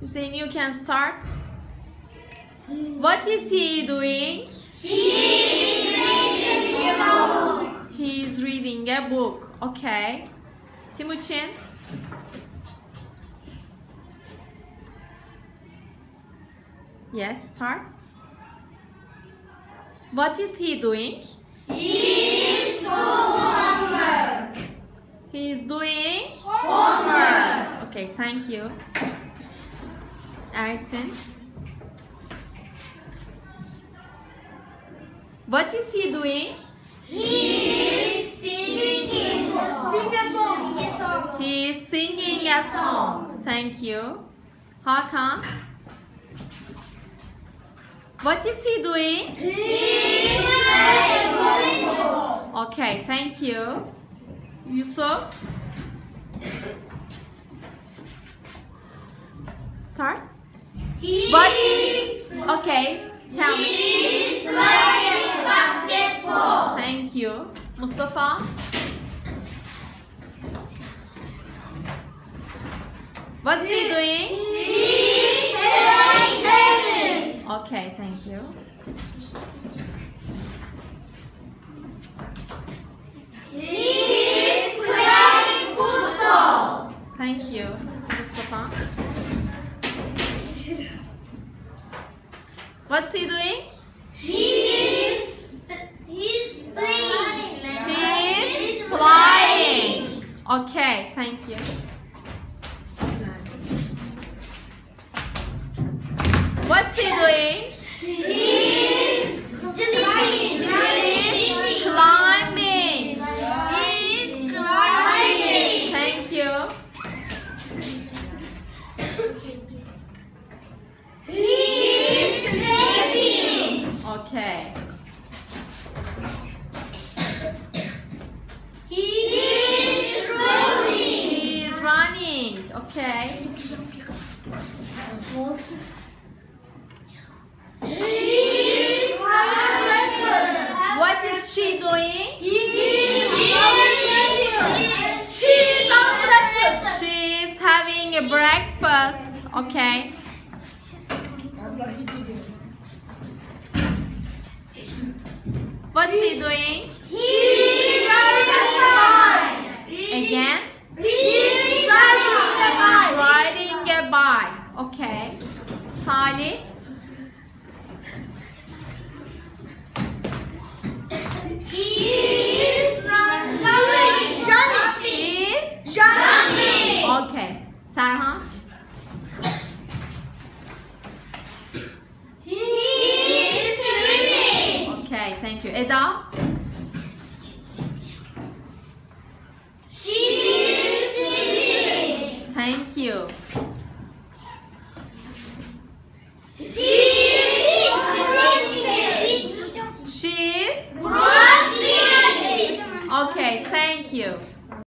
Hussein, you can start. What is he doing? He is reading a book. He is reading a book. Okay. Timuçin. Yes, start. What is he doing? He is doing homework. He is doing Homework. Okay, thank you. Ersin. What is he doing? He is singing. Sing a song. Sing a song. He is singing a song. Thank you. Hakan. What is he doing? He is playing volleyball. Okay, thank you. Yusuf. Start. He What is Okay, tell me. He is playing basketball. Thank you. Mustafa. What's he doing? He is playing tennis. Okay, thank you. What's he doing? Okay. He is running. He is running. Okay. He is running. What is she doing? He is She is on breakfast. She is having a breakfast. Okay. What's he doing? He is riding a bike. Again? He is riding a bike. Riding a bike. Okay. Salih? Eda? She is sitting. Thank you. She is brushing. She is? Brushing. Okay, thank you.